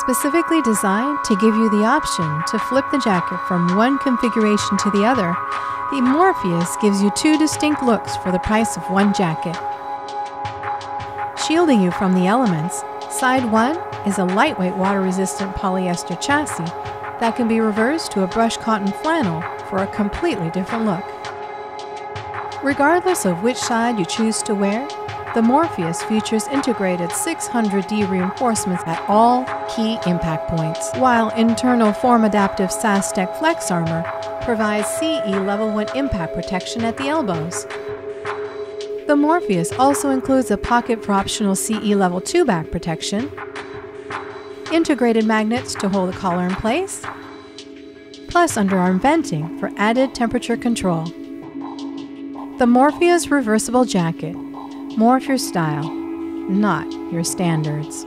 Specifically designed to give you the option to flip the jacket from one configuration to the other, the Morpheus gives you two distinct looks for the price of one jacket. Shielding you from the elements, side 1 is a lightweight water-resistant polyester chassis that can be reversed to a brushed cotton flannel for a completely different look. Regardless of which side you choose to wear, the Morpheus features integrated 600D reinforcements at all key impact points, while internal form adaptive SASTEC Flex Armor provides CE Level 1 impact protection at the elbows. The Morpheus also includes a pocket for optional CE Level 2 back protection, integrated magnets to hold the collar in place, plus underarm venting for added temperature control. The Morpheus reversible jacket more of your style, not your standards.